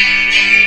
Thank you.